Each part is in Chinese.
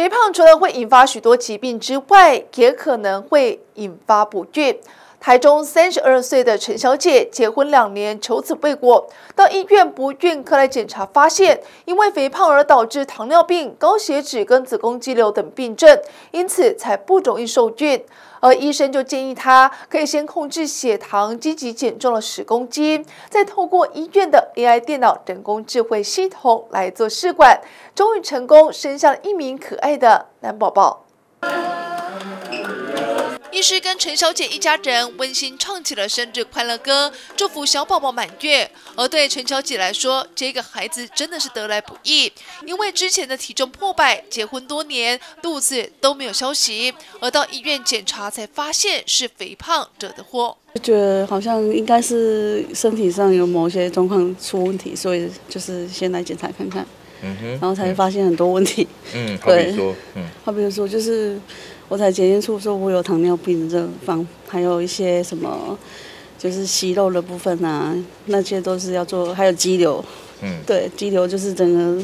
肥胖除了会引发许多疾病之外，也可能会引发不孕。台中三十二岁的陈小姐结婚两年，求子未果，到医院不孕科来检查，发现因为肥胖而导致糖尿病、高血脂跟子宫肌瘤等病症，因此才不容易受孕。而医生就建议她可以先控制血糖，积极减重了十公斤，再透过医院的 AI 电脑人工智慧系统来做试管，终于成功生下了一名可爱的男宝宝。医师跟陈小姐一家人温馨唱起了生日快乐歌，祝福小宝宝满月。而对陈小姐来说，这个孩子真的是得来不易，因为之前的体重破百，结婚多年，肚子都没有消息，而到医院检查才发现是肥胖惹的祸。就觉得好像应该是身体上有某些状况出问题，所以就是先来检查看看。嗯哼，然后才发现很多问题。嗯，好比说，嗯，好比说就是。我才检验出说我有糖尿病这方，还有一些什么，就是息肉的部分啊，那些都是要做，还有肌瘤，嗯，对，肌瘤就是整个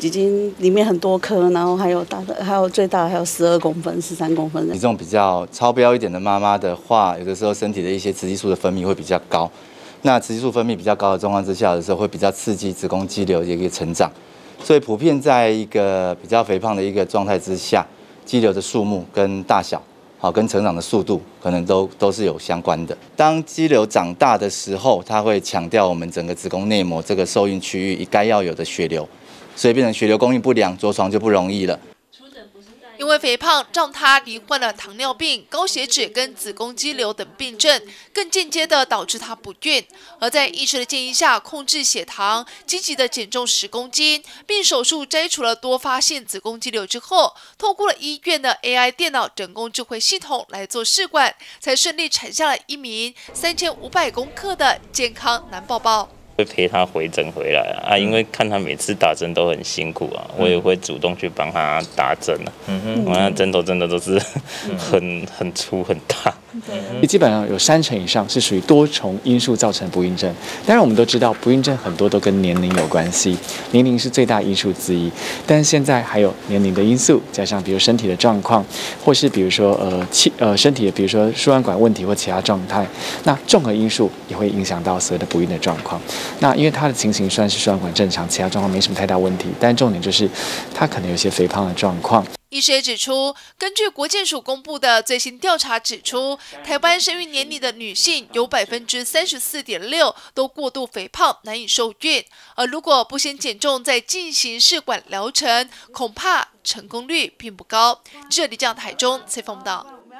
已经里面很多颗，然后还有大的，还有最大的还有十二公分、十三公分的。体重比较超标一点的妈妈的话，有的时候身体的一些雌激素的分泌会比较高，那雌激素分泌比较高的状况之下的时候，会比较刺激子宫肌瘤的一个成长，所以普遍在一个比较肥胖的一个状态之下。肌瘤的数目跟大小，好，跟成长的速度，可能都都是有相关的。当肌瘤长大的时候，它会强调我们整个子宫内膜这个受孕区域该要有的血流，所以变成血流供应不良，着床就不容易了。因为肥胖让她罹患了糖尿病、高血脂跟子宫肌瘤等病症，更间接的导致她不孕。而在医师的建议下，控制血糖，积极的减重十公斤，并手术摘除了多发性子宫肌瘤之后，透过了医院的 AI 电脑人工智慧系统来做试管，才顺利产下了一名三千五百公克的健康男宝宝。会陪他回诊回来啊，因为看他每次打针都很辛苦啊，我也会主动去帮他打针啊。嗯哼，我那针头真的都是很很粗很大。对，基本上有三成以上是属于多重因素造成不孕症。当然，我们都知道不孕症很多都跟年龄有关系，年龄是最大因素之一。但是现在还有年龄的因素，加上比如身体的状况，或是比如说呃气呃身体的，比如说输卵管问题或其他状态，那综合因素也会影响到所有的不孕的状况。那因为他的情形算是输卵管正常，其他状况没什么太大问题，但重点就是他可能有些肥胖的状况。医师也指出，根据国健署公布的最新调查指出，台湾生育年龄的女性有百分之三十四点六都过度肥胖，难以受孕。而如果不先减重再进行试管疗程，恐怕成功率并不高。这里将台中采访到。